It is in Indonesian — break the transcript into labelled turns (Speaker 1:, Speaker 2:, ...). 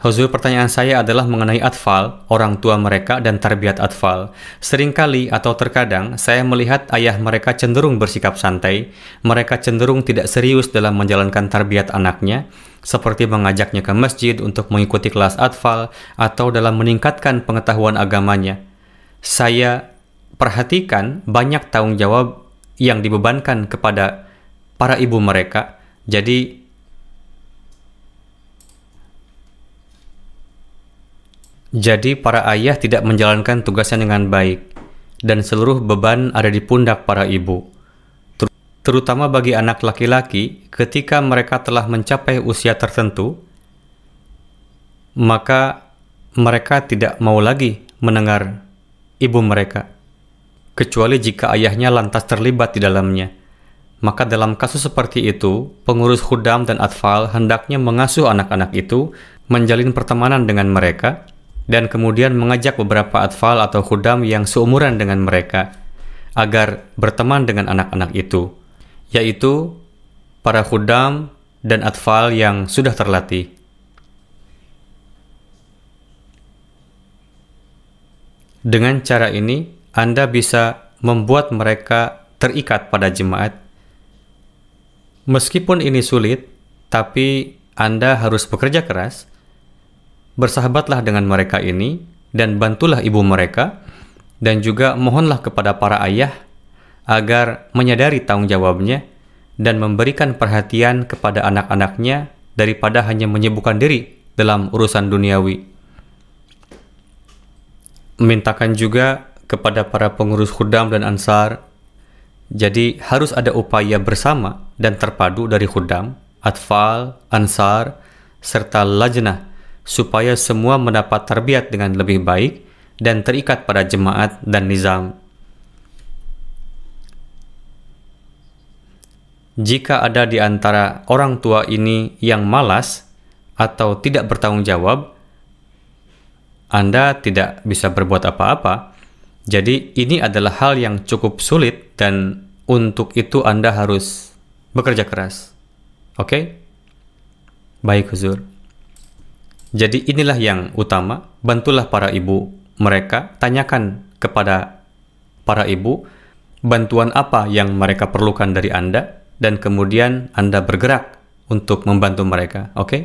Speaker 1: Huzur, pertanyaan saya adalah mengenai atfal, orang tua mereka, dan tarbiyat atfal. Seringkali atau terkadang saya melihat ayah mereka cenderung bersikap santai, mereka cenderung tidak serius dalam menjalankan tarbiyat anaknya, seperti mengajaknya ke masjid untuk mengikuti kelas atfal atau dalam meningkatkan pengetahuan agamanya. Saya perhatikan banyak tanggung jawab yang dibebankan kepada para ibu mereka. Jadi Jadi para ayah tidak menjalankan tugasnya dengan baik dan seluruh beban ada di pundak para ibu. Terutama bagi anak laki-laki ketika mereka telah mencapai usia tertentu, maka mereka tidak mau lagi mendengar ibu mereka, kecuali jika ayahnya lantas terlibat di dalamnya. Maka dalam kasus seperti itu, pengurus khudam dan atfal hendaknya mengasuh anak-anak itu, menjalin pertemanan dengan mereka, dan kemudian mengajak beberapa atfal atau khudam yang seumuran dengan mereka agar berteman dengan anak-anak itu, yaitu para khudam dan atfal yang sudah terlatih. Dengan cara ini, Anda bisa membuat mereka terikat pada jemaat. Meskipun ini sulit, tapi Anda harus bekerja keras bersahabatlah dengan mereka ini dan bantulah ibu mereka dan juga mohonlah kepada para ayah agar menyadari tanggung jawabnya dan memberikan perhatian kepada anak-anaknya daripada hanya menyibukkan diri dalam urusan duniawi. Mintakan juga kepada para pengurus khudam dan ansar, jadi harus ada upaya bersama dan terpadu dari khudam, atfal, ansar, serta lajnah supaya semua mendapat terbiat dengan lebih baik dan terikat pada jemaat dan nizam. Jika ada di antara orang tua ini yang malas atau tidak bertanggung jawab, Anda tidak bisa berbuat apa-apa. Jadi, ini adalah hal yang cukup sulit, dan untuk itu Anda harus bekerja keras. Oke, okay? baik, Huzur. Jadi inilah yang utama, bantulah para ibu mereka, tanyakan kepada para ibu bantuan apa yang mereka perlukan dari Anda dan kemudian Anda bergerak untuk membantu mereka. Oke? Okay?